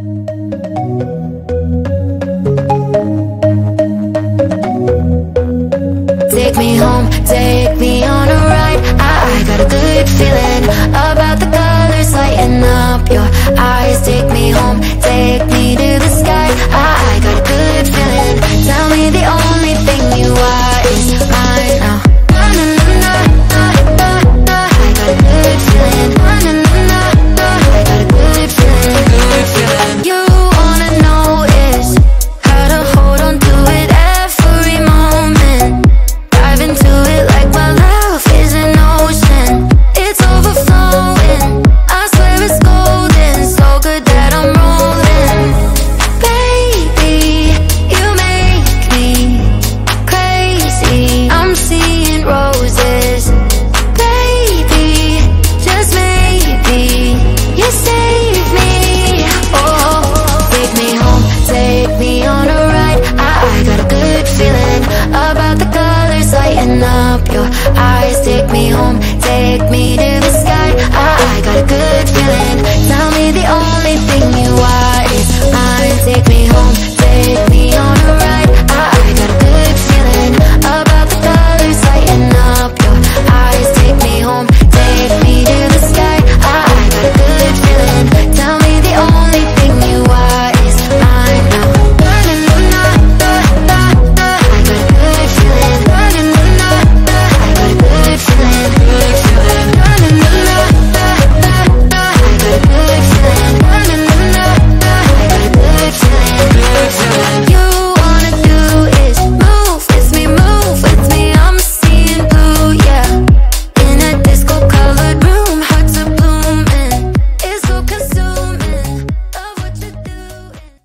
Take me home, take me on a ride. I, got a good feeling about the colors lighting up your eyes. Take me home, take me to the sky. I take me to